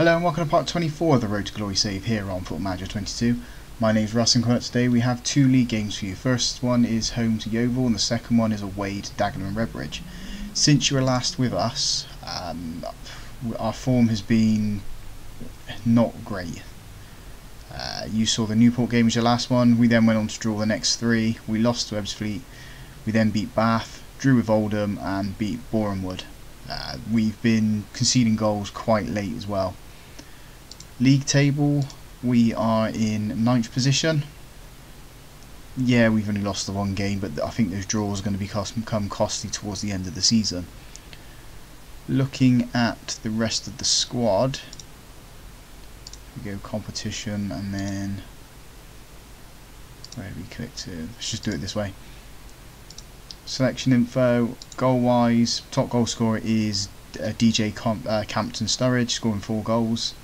Hello and welcome to part 24 of the Road to Glory save here on Football Manager 22. My name is Russ and today we have two league games for you. First one is home to Yeovil and the second one is away to Dagenham and Redbridge. Since you were last with us, um, our form has been not great. Uh, you saw the Newport game was your last one, we then went on to draw the next three. We lost to Ebbsfleet, we then beat Bath, drew with Oldham and beat Borehamwood. Uh, we've been conceding goals quite late as well. League table, we are in ninth position. Yeah, we've only lost the one game, but I think those draws are going to become costly towards the end of the season. Looking at the rest of the squad, we go competition and then where we click to? Let's just do it this way. Selection info, goal wise, top goal scorer is uh, DJ Com uh, Campton Sturridge, scoring four goals.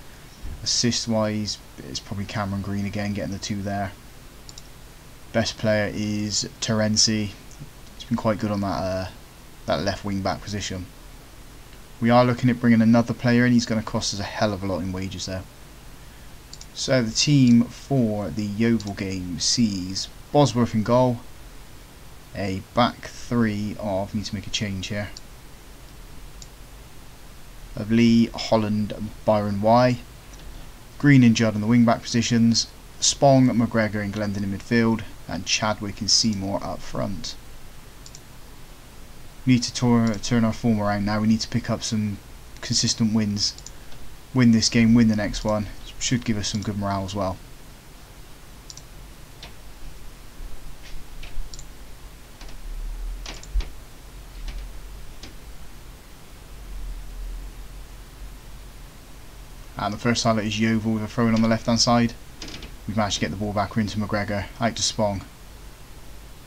Assist wise, it's probably Cameron Green again, getting the two there. Best player is Terenzi. He's been quite good on that uh, that left wing back position. We are looking at bringing another player in. He's going to cost us a hell of a lot in wages there. So the team for the Yeovil game sees Bosworth in goal. A back three of, need to make a change here, of Lee, Holland, Byron Y. Green and Judd in the wing-back positions, Spong, McGregor and Glendon in midfield, and Chadwick and Seymour up front. We need to turn our form around now. We need to pick up some consistent wins. Win this game, win the next one. Should give us some good morale as well. And the first highlight is Yeovil with a throw in on the left hand side. We've managed to get the ball back into McGregor, out to Spong.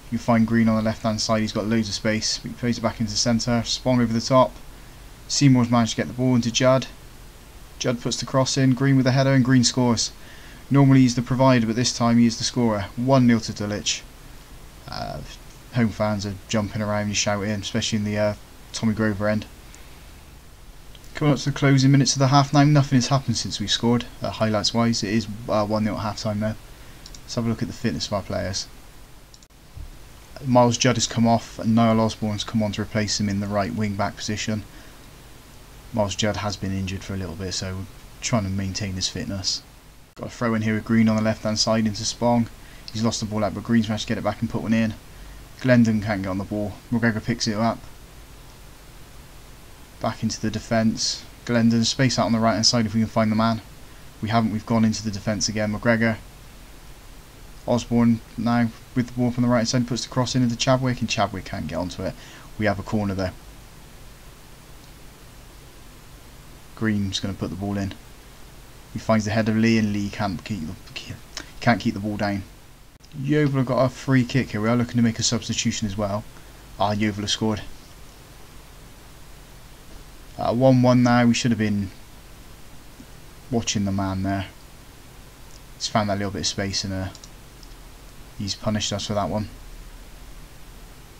You find Green on the left hand side, he's got loads of space. He plays it back into the centre, Spong over the top. Seymour's managed to get the ball into Judd. Judd puts the cross in, Green with the header and Green scores. Normally he's the provider but this time he is the scorer. 1-0 to Dulwich. Uh, home fans are jumping around and shouting, especially in the uh, Tommy Grover end. Coming up to the closing minutes of the half now, nothing has happened since we scored, uh, highlights wise. It is 1 0 at half time now. Let's have a look at the fitness of our players. Miles Judd has come off and Niall Osborne's come on to replace him in the right wing back position. Miles Judd has been injured for a little bit, so we're trying to maintain his fitness. Got a throw in here with Green on the left hand side into Spong. He's lost the ball out, but Green's managed to get it back and put one in. Glendon can't get on the ball. McGregor picks it up. Back into the defence. Glendon, space out on the right hand side if we can find the man. We haven't, we've gone into the defence again. McGregor. Osborne now with the ball from the right hand side puts the cross in into Chadwick and Chadwick can't get onto it. We have a corner there. Green's going to put the ball in. He finds the head of Lee and Lee can't keep the, can't keep the ball down. Yeovil got a free kick here. We are looking to make a substitution as well. Ah, Yeovil have scored. 1-1 now, we should have been watching the man there. He's found that little bit of space and uh, he's punished us for that one.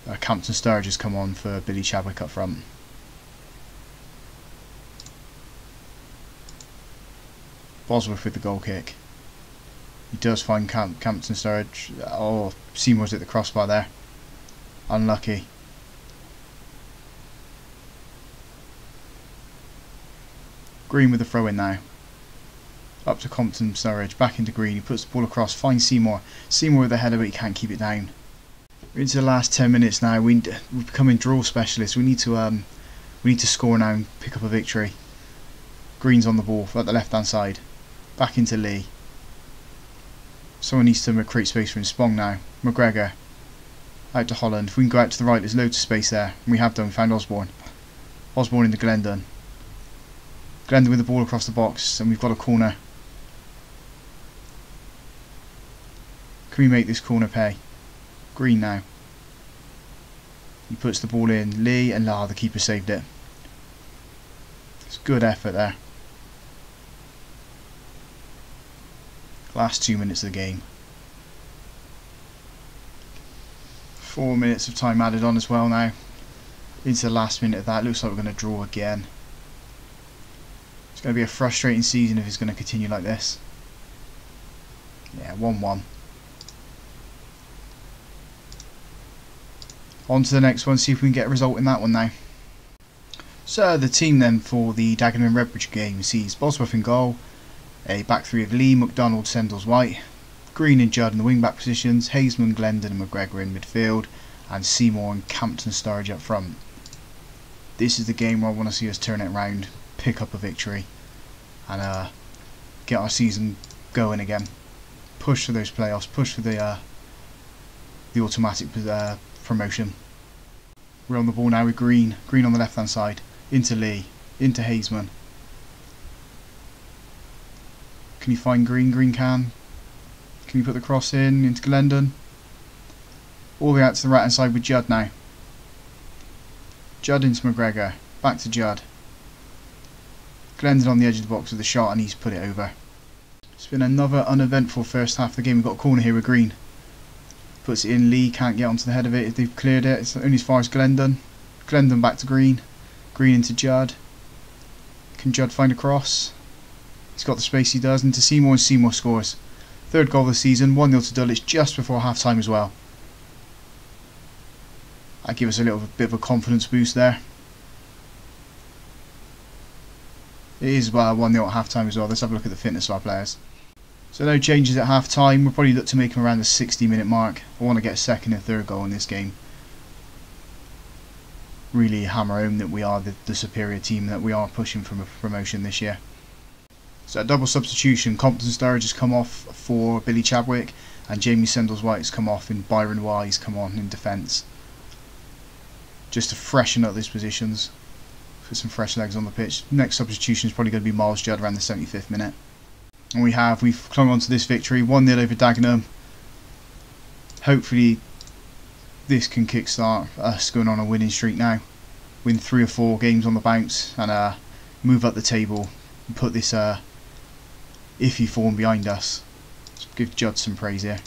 Uh, Campton Sturridge has come on for Billy Chadwick up front. Bosworth with the goal kick. He does find Camp Campton Sturridge. Oh, Seymour's at the crossbar there. Unlucky. Green with the throw in now. Up to Campton Sturridge, back into Green, he puts the ball across, finds Seymour. Seymour with the header but he can't keep it down. We're into the last 10 minutes now, we, we're becoming draw specialists, we need to um, we need to score now and pick up a victory. Green's on the ball at the left hand side, back into Lee. Someone needs to create space for him, Spong now, McGregor, out to Holland, if we can go out to the right there's loads of space there, we have done, we found Osborne. Osborne into Glendon. Glendon with the ball across the box and we've got a corner. Can we make this corner pay? Green now. He puts the ball in. Lee and La, the keeper saved it. It's good effort there. Last two minutes of the game. Four minutes of time added on as well now. Into the last minute of that. Looks like we're going to draw again. It's going to be a frustrating season if it's going to continue like this. Yeah, 1-1. On to the next one, see if we can get a result in that one now. So the team then for the Dagenham and Redbridge game sees Bosworth in goal, a back three of Lee, McDonald, Sendles, White, Green and Judd in the wing back positions, Hazeman, Glendon and McGregor in midfield, and Seymour and Campton Sturridge up front. This is the game where I want to see us turn it around, pick up a victory, and uh, get our season going again. Push for those playoffs, push for the uh, the automatic uh, promotion. We're on the ball now with Green, Green on the left hand side into Lee, into Hazeman. Can you find Green? Green can. Can you put the cross in into Glendon? All the way out to the right hand side with Judd now. Judd into McGregor. Back to Judd. Glendon on the edge of the box with the shot and he's put it over. It's been another uneventful first half of the game. We've got a corner here with Green. Puts it in, Lee can't get onto the head of it. They've cleared it. It's only as far as Glendon. Glendon back to Green. Green into Judd. Can Judd find a cross? He's got the space he does. Into Seymour and Seymour scores. Third goal of the season. 1 0 to Dulwich just before half time as well. That give us a little bit of a confidence boost there. It is well 1 0 at half time as well. Let's have a look at the fitness of our players. So no changes at half time. We'll probably look to make them around the 60 minute mark. I want to get a second and third goal in this game really hammer home that we are the, the superior team, that we are pushing for a promotion this year. So a double substitution, Campton Sturridge has come off for Billy Chadwick and Jamie Sendles White has come off and Byron Wise come on in defence. Just to freshen up these positions, put some fresh legs on the pitch. Next substitution is probably going to be Miles Judd around the 75th minute. And we have, we've clung on to this victory, 1-0 over Dagenham. Hopefully this can kickstart us going on a winning streak now. Win three or four games on the bounce and uh, move up the table and put this uh, iffy form behind us. Let's give Judd some praise here.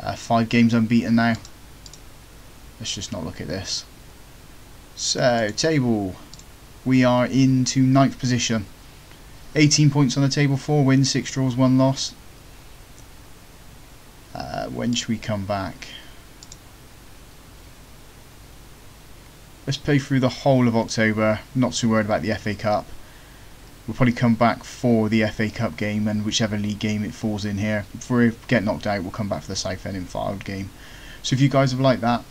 Uh, five games unbeaten now. Let's just not look at this. So, table. We are into ninth position. 18 points on the table, 4 wins, 6 draws, 1 loss. Uh, when should we come back? Let's play through the whole of October. Not too worried about the FA Cup. We'll probably come back for the FA Cup game and whichever league game it falls in here. If we get knocked out, we'll come back for the Southend Infield game. So if you guys have liked that,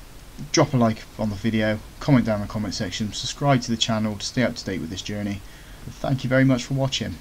drop a like on the video, comment down in the comment section, subscribe to the channel to stay up to date with this journey. Thank you very much for watching.